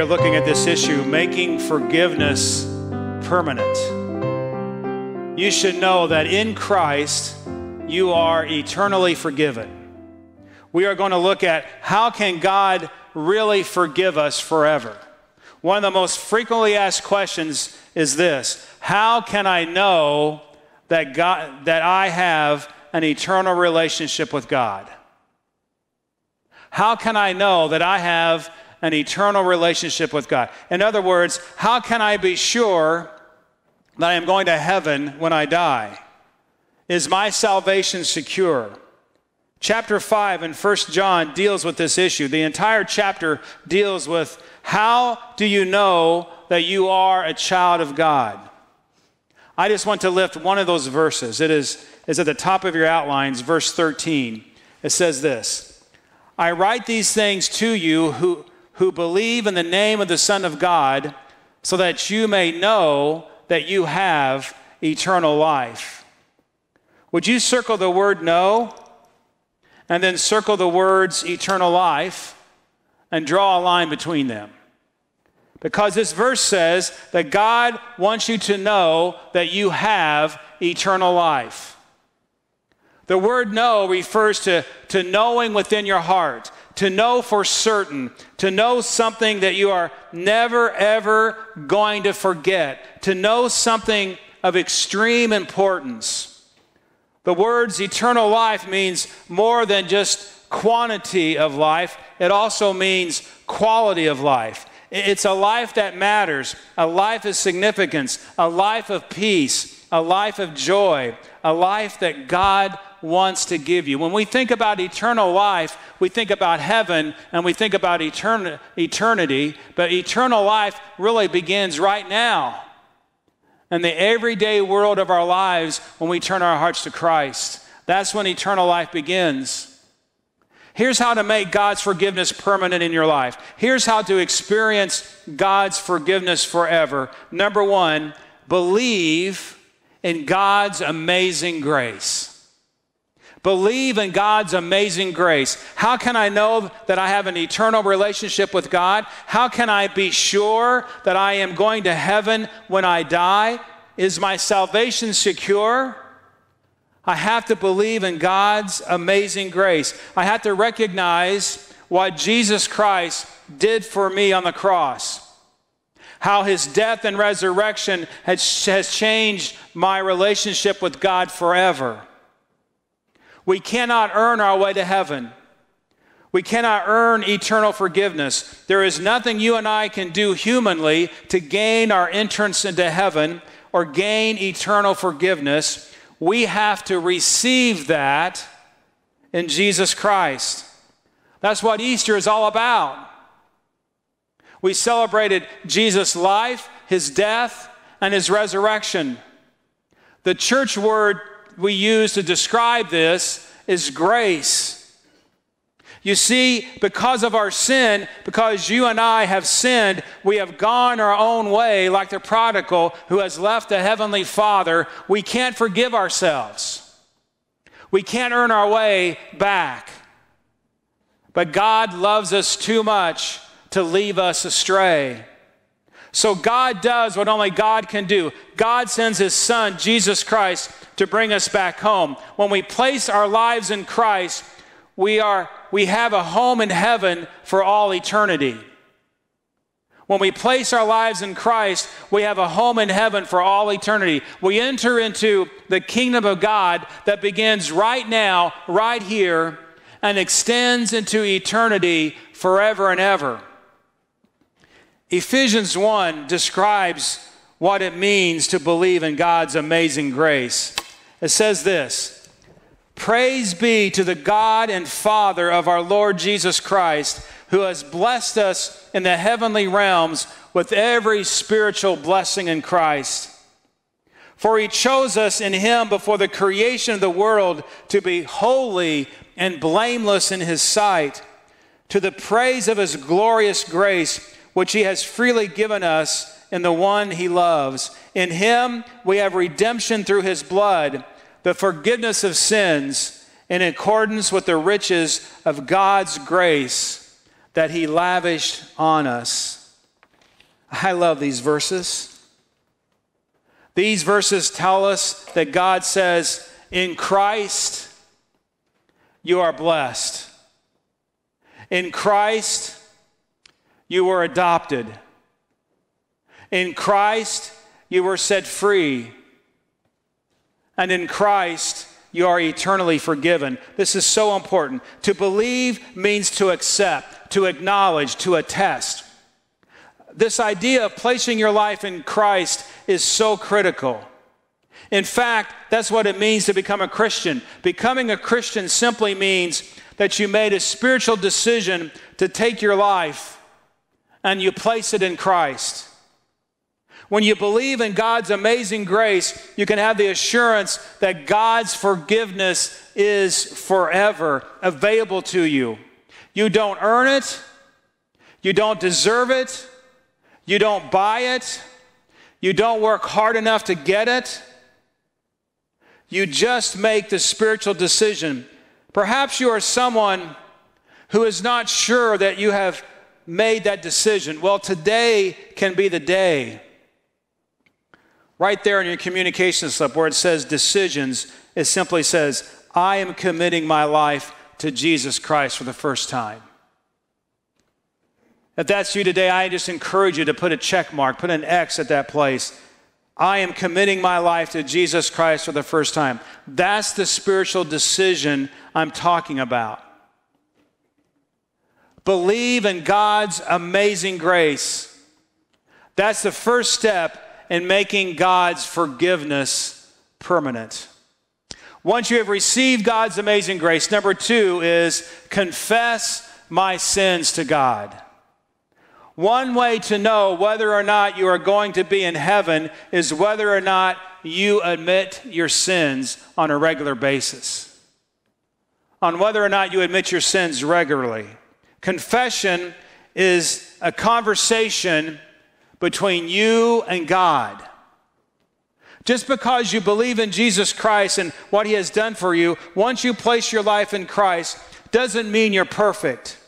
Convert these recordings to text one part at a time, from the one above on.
are looking at this issue making forgiveness permanent. You should know that in Christ, you are eternally forgiven. We are going to look at how can God really forgive us forever? One of the most frequently asked questions is this How can I know that, God, that I have an eternal relationship with God? How can I know that I have an eternal relationship with God? In other words, how can I be sure that I am going to heaven when I die? Is my salvation secure? Chapter 5 in 1 John deals with this issue. The entire chapter deals with how do you know that you are a child of God? I just want to lift one of those verses. It is, is at the top of your outlines, verse 13. It says this I write these things to you who, who believe in the name of the Son of God, so that you may know that you have eternal life. Would you circle the word know and then circle the words eternal life and draw a line between them? Because this verse says that God wants you to know that you have eternal life. The word know refers to, to knowing within your heart, to know for certain, to know something that you are never, ever going to forget, to know something of extreme importance. The words eternal life means more than just quantity of life, it also means quality of life. It's a life that matters, a life of significance, a life of peace, a life of joy, a life that God wants to give you. When we think about eternal life, we think about heaven and we think about etern- eternity, but eternal life really begins right now. In the everyday world of our lives, when we turn our hearts to Christ, that's when eternal life begins. Here's how to make God's forgiveness permanent in your life. Here's how to experience God's forgiveness forever. Number one, believe in God's amazing grace. Believe in God's amazing grace. How can I know that I have an eternal relationship with God? How can I be sure that I am going to heaven when I die? Is my salvation secure? I have to believe in God's amazing grace. I have to recognize what Jesus Christ did for me on the cross. How his death and resurrection has, has changed my relationship with God forever. We cannot earn our way to heaven. We cannot earn eternal forgiveness. There is nothing you and I can do humanly to gain our entrance into heaven or gain eternal forgiveness we have to receive that in Jesus Christ. That's what Easter is all about. We celebrated Jesus' life, his death, and his resurrection. The church word we use to describe this is grace. You see, because of our sin, because you and I have sinned, we have gone our own way like the prodigal who has left the heavenly Father. We can't forgive ourselves. We can't earn our way back. But God loves us too much to leave us astray. So God does what only God can do. God sends His Son, Jesus Christ, to bring us back home. When we place our lives in Christ, we, are, we have a home in heaven for all eternity. When we place our lives in Christ, we have a home in heaven for all eternity. We enter into the kingdom of God that begins right now, right here, and extends into eternity forever and ever. Ephesians 1 describes what it means to believe in God's amazing grace. It says this Praise be to the God and Father of our Lord Jesus Christ, who has blessed us in the heavenly realms with every spiritual blessing in Christ. For he chose us in him before the creation of the world to be holy and blameless in his sight, to the praise of his glorious grace, which he has freely given us in the one he loves. In him we have redemption through his blood the forgiveness of sins in accordance with the riches of God's grace that He lavished on us. I love these verses. These verses tell us that God says, in Christ, you are blessed. In Christ, you were adopted. In Christ, you were set free. And in Christ, you are eternally forgiven. This is so important. To believe means to accept, to acknowledge, to attest. This idea of placing your life in Christ is so critical. In fact, that's what it means to become a Christian. Becoming a Christian simply means that you made a spiritual decision to take your life and you place it in Christ. When you believe in God's amazing grace, you can have the assurance that God's forgiveness is forever available to you. You don't earn it, you don't deserve it, you don't buy it, you don't work hard enough to get it. You just make the spiritual decision. Perhaps you are someone who is not sure that you have made that decision. Well, today can be the day Right there in your communication slip where it says decisions, it simply says, I am committing my life to Jesus Christ for the first time. If that's you today, I just encourage you to put a check mark, put an X at that place. I am committing my life to Jesus Christ for the first time. That's the spiritual decision I'm talking about. Believe in God's amazing grace. That's the first step in making God's forgiveness permanent. Once you have received God's amazing grace, number two is confess my sins to God. One way to know whether or not you are going to be in heaven is whether or not you admit your sins on a regular basis. On whether or not you admit your sins regularly. Confession is a conversation between you and God. Just because you believe in Jesus Christ and what he has done for you, once you place your life in Christ, doesn't mean you're perfect.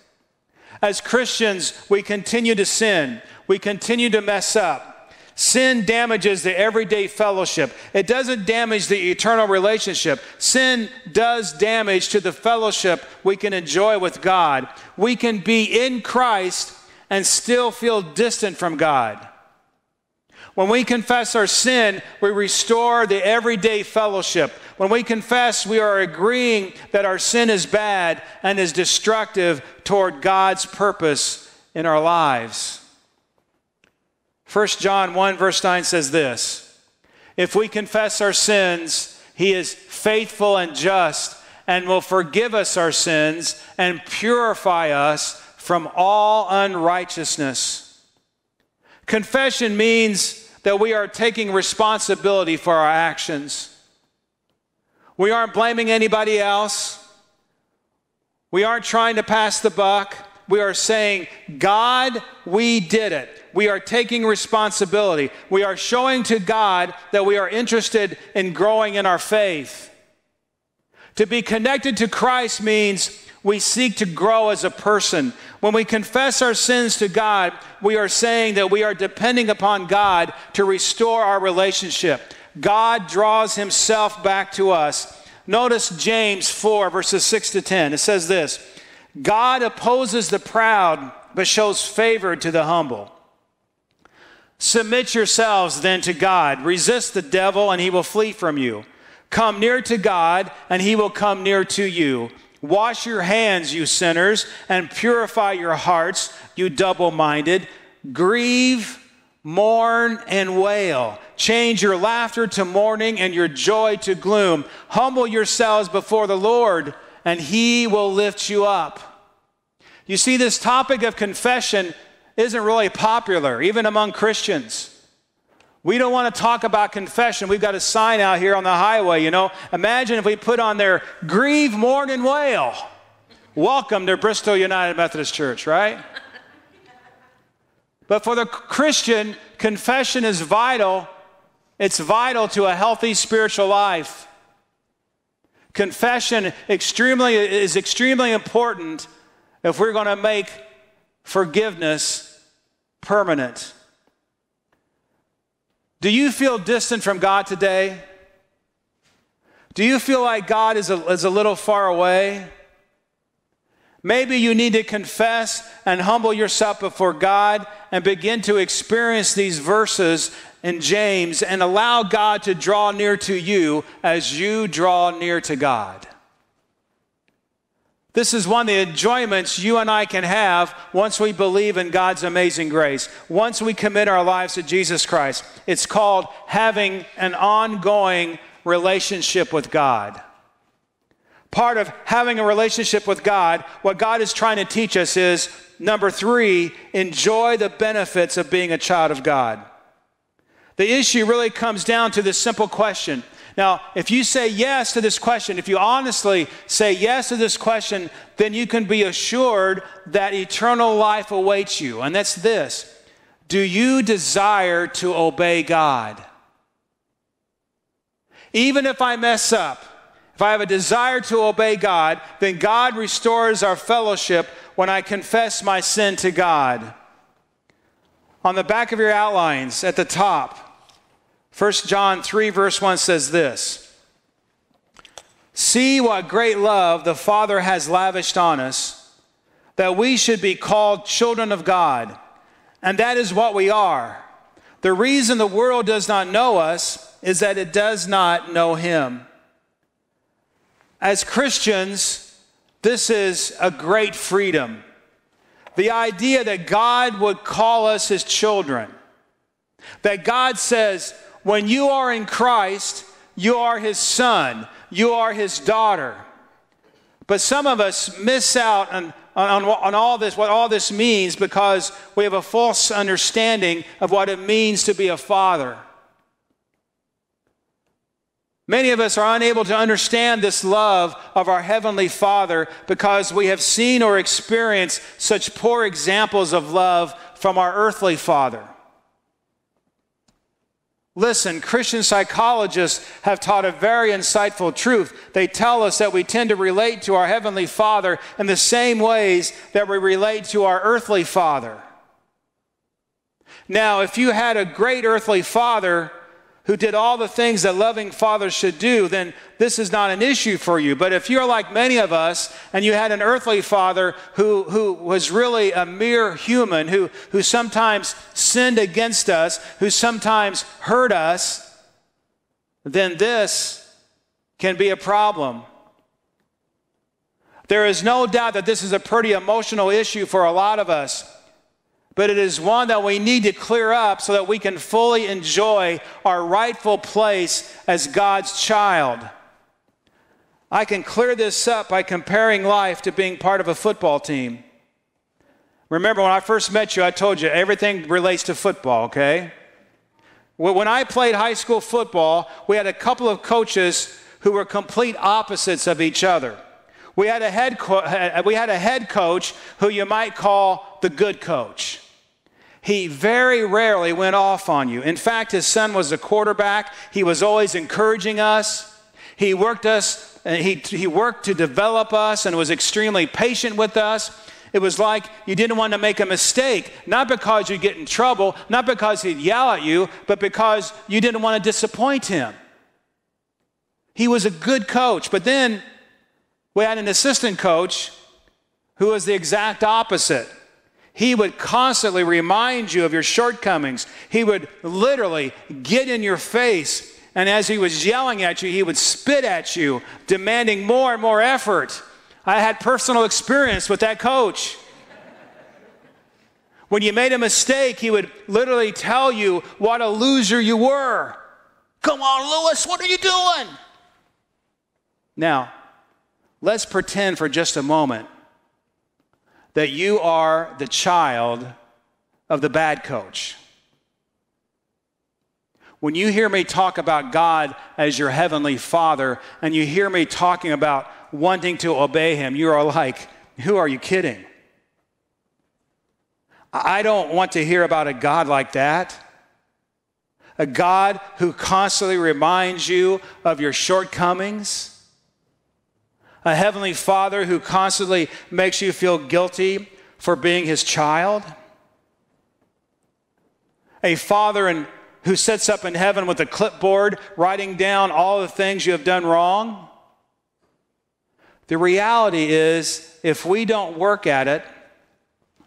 As Christians, we continue to sin, we continue to mess up. Sin damages the everyday fellowship. It doesn't damage the eternal relationship. Sin does damage to the fellowship we can enjoy with God. We can be in Christ and still feel distant from God. When we confess our sin, we restore the everyday fellowship. When we confess, we are agreeing that our sin is bad and is destructive toward God's purpose in our lives. 1 John 1, verse 9 says this If we confess our sins, he is faithful and just and will forgive us our sins and purify us from all unrighteousness. Confession means that we are taking responsibility for our actions. We aren't blaming anybody else. We aren't trying to pass the buck. We are saying, God, we did it. We are taking responsibility. We are showing to God that we are interested in growing in our faith. To be connected to Christ means we seek to grow as a person. When we confess our sins to God, we are saying that we are depending upon God to restore our relationship. God draws himself back to us. Notice James 4, verses 6 to 10. It says this God opposes the proud, but shows favor to the humble. Submit yourselves then to God. Resist the devil, and he will flee from you. Come near to God, and he will come near to you. Wash your hands, you sinners, and purify your hearts, you double minded. Grieve, mourn, and wail. Change your laughter to mourning and your joy to gloom. Humble yourselves before the Lord, and he will lift you up. You see, this topic of confession isn't really popular, even among Christians. We don't want to talk about confession. We've got a sign out here on the highway, you know. Imagine if we put on there, grieve, mourn, and wail. Welcome to Bristol United Methodist Church, right? But for the Christian, confession is vital. It's vital to a healthy spiritual life. Confession extremely, is extremely important if we're going to make forgiveness permanent. Do you feel distant from God today? Do you feel like God is a, is a little far away? Maybe you need to confess and humble yourself before God and begin to experience these verses in James and allow God to draw near to you as you draw near to God. This is one of the enjoyments you and I can have once we believe in God's amazing grace, once we commit our lives to Jesus Christ. It's called having an ongoing relationship with God. Part of having a relationship with God, what God is trying to teach us is number three, enjoy the benefits of being a child of God. The issue really comes down to this simple question now, if you say yes to this question, if you honestly say yes to this question, then you can be assured that eternal life awaits you. And that's this Do you desire to obey God? Even if I mess up, if I have a desire to obey God, then God restores our fellowship when I confess my sin to God. On the back of your outlines at the top, 1 John 3, verse 1 says this See what great love the Father has lavished on us, that we should be called children of God. And that is what we are. The reason the world does not know us is that it does not know Him. As Christians, this is a great freedom. The idea that God would call us His children, that God says, when you are in Christ, you are his son, you are his daughter. But some of us miss out on, on, on, all this, what all this means, because we have a false understanding of what it means to be a father. Many of us are unable to understand this love of our Heavenly Father because we have seen or experienced such poor examples of love from our earthly Father. Listen, Christian psychologists have taught a very insightful truth. They tell us that we tend to relate to our Heavenly Father in the same ways that we relate to our earthly Father. Now, if you had a great earthly Father, who did all the things that loving fathers should do, then this is not an issue for you. But if you're like many of us and you had an earthly father who, who was really a mere human, who, who sometimes sinned against us, who sometimes hurt us, then this can be a problem. There is no doubt that this is a pretty emotional issue for a lot of us but it is one that we need to clear up so that we can fully enjoy our rightful place as God's child. I can clear this up by comparing life to being part of a football team. Remember, when I first met you, I told you everything relates to football, okay? When I played high school football, we had a couple of coaches who were complete opposites of each other. We had a head, co- uh, we had a head coach who you might call the good coach. He very rarely went off on you. In fact, his son was a quarterback. He was always encouraging us. He worked us, uh, he, he worked to develop us and was extremely patient with us. It was like you didn't want to make a mistake, not because you'd get in trouble, not because he'd yell at you, but because you didn't want to disappoint him. He was a good coach. But then we had an assistant coach who was the exact opposite. He would constantly remind you of your shortcomings. He would literally get in your face, and as he was yelling at you, he would spit at you, demanding more and more effort. I had personal experience with that coach. When you made a mistake, he would literally tell you what a loser you were. Come on, Lewis, what are you doing? Now, let's pretend for just a moment that you are the child of the bad coach. When you hear me talk about God as your heavenly father, and you hear me talking about wanting to obey him, you are like, who are you kidding? I don't want to hear about a God like that. A God who constantly reminds you of your shortcomings a heavenly father who constantly makes you feel guilty for being his child, a father in who sits up in heaven with a clipboard writing down all the things you have done wrong? The reality is, if we don't work at it,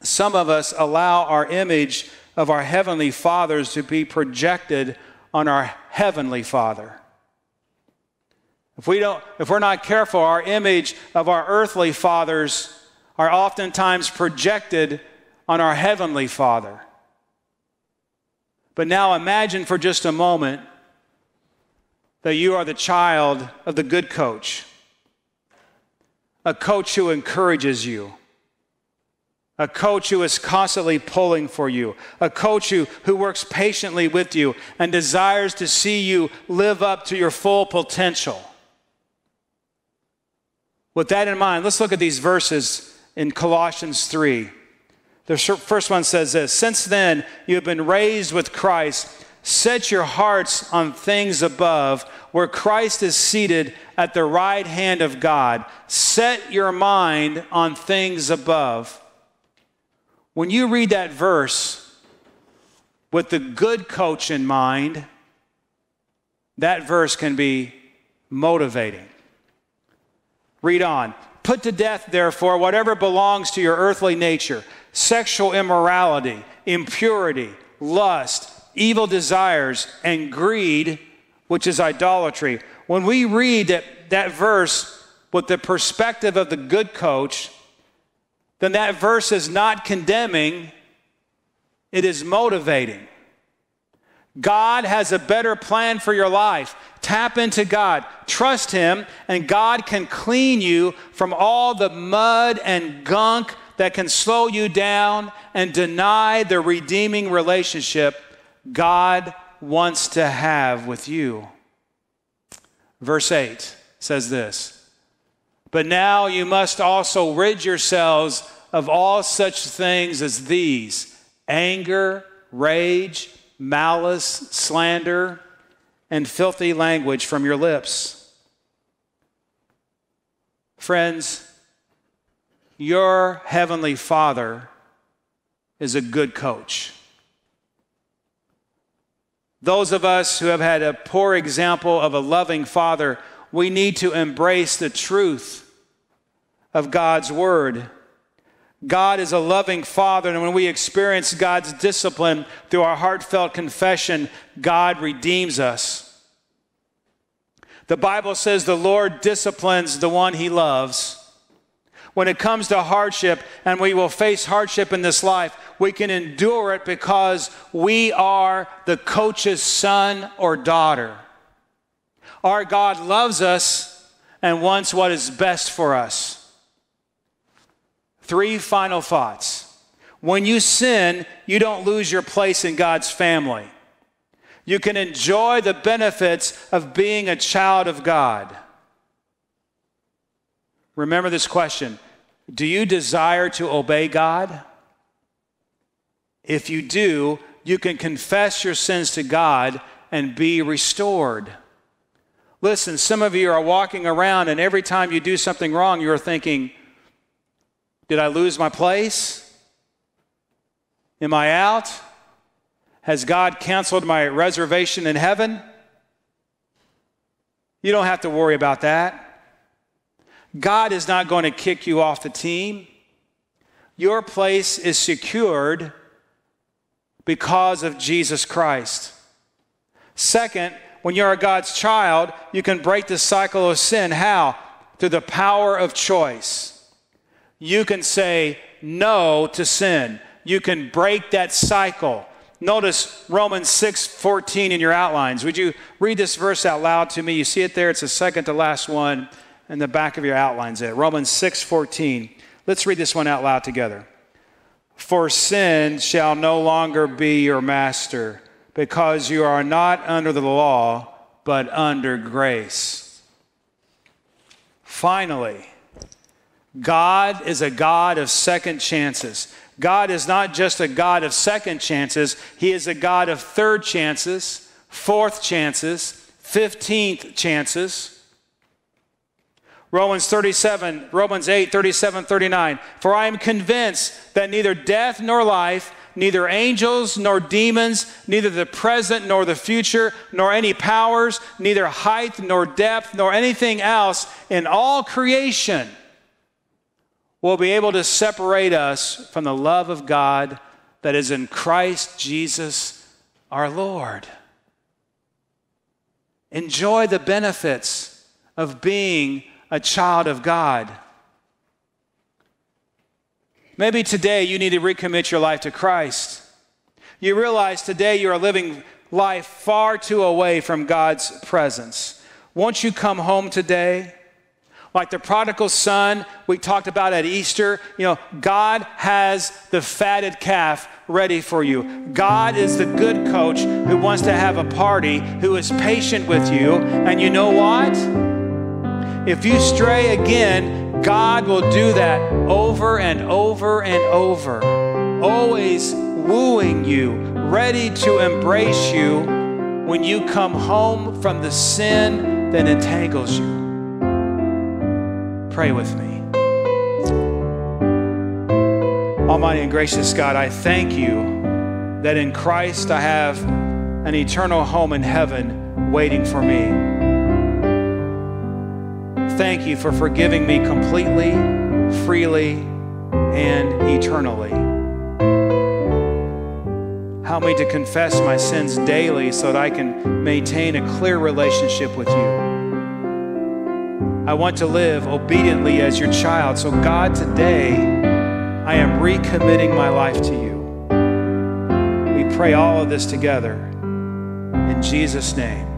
some of us allow our image of our heavenly fathers to be projected on our heavenly father. If we don't if we're not careful, our image of our earthly fathers are oftentimes projected on our heavenly father. But now imagine for just a moment that you are the child of the good coach, a coach who encourages you, a coach who is constantly pulling for you, a coach who, who works patiently with you and desires to see you live up to your full potential. With that in mind, let's look at these verses in Colossians 3. The first one says this Since then, you have been raised with Christ. Set your hearts on things above, where Christ is seated at the right hand of God. Set your mind on things above. When you read that verse with the good coach in mind, that verse can be motivating. Read on. Put to death, therefore, whatever belongs to your earthly nature sexual immorality, impurity, lust, evil desires, and greed, which is idolatry. When we read that, that verse with the perspective of the good coach, then that verse is not condemning, it is motivating. God has a better plan for your life. Tap into God, trust Him, and God can clean you from all the mud and gunk that can slow you down and deny the redeeming relationship God wants to have with you. Verse 8 says this But now you must also rid yourselves of all such things as these anger, rage, malice, slander, and filthy language from your lips. Friends, your heavenly Father is a good coach. Those of us who have had a poor example of a loving Father, we need to embrace the truth of God's Word God is a loving Father, and when we experience God's discipline through our heartfelt confession, God redeems us. The Bible says the Lord disciplines the one he loves. When it comes to hardship, and we will face hardship in this life, we can endure it because we are the coach's son or daughter. Our God loves us and wants what is best for us. Three final thoughts. When you sin, you don't lose your place in God's family. You can enjoy the benefits of being a child of God. Remember this question Do you desire to obey God? If you do, you can confess your sins to God and be restored. Listen, some of you are walking around, and every time you do something wrong, you're thinking, did I lose my place? Am I out? Has God canceled my reservation in heaven? You don't have to worry about that. God is not going to kick you off the team. Your place is secured because of Jesus Christ. Second, when you're God's child, you can break the cycle of sin. How? Through the power of choice you can say no to sin. You can break that cycle. Notice Romans 6 14 in your outlines. Would you read this verse out loud to me? You see it there? It's the second to last one in the back of your outlines there. Romans 6 14. Let's read this one out loud together. For sin shall no longer be your master, because you are not under the law, but under grace. Finally, God is a God of second chances. God is not just a God of second chances, He is a God of third chances, fourth chances, 15th chances. Romans 37, Romans 8, 37, 39. For I am convinced that neither death nor life, neither angels nor demons, neither the present nor the future, nor any powers, neither height nor depth, nor anything else in all creation will be able to separate us from the love of God that is in Christ Jesus our Lord. Enjoy the benefits of being a child of God. Maybe today you need to recommit your life to Christ. You realize today you are living life far too away from God's presence. Won't you come home today? Like the prodigal son we talked about at Easter, you know, God has the fatted calf ready for you. God is the good coach who wants to have a party, who is patient with you. And you know what? If you stray again, God will do that over and over and over, always wooing you, ready to embrace you when you come home from the sin that entangles you. Pray with me. Almighty and gracious God, I thank you that in Christ I have an eternal home in heaven waiting for me. Thank you for forgiving me completely, freely, and eternally. Help me to confess my sins daily so that I can maintain a clear relationship with you. I want to live obediently as your child. So, God, today I am recommitting my life to you. We pray all of this together in Jesus' name.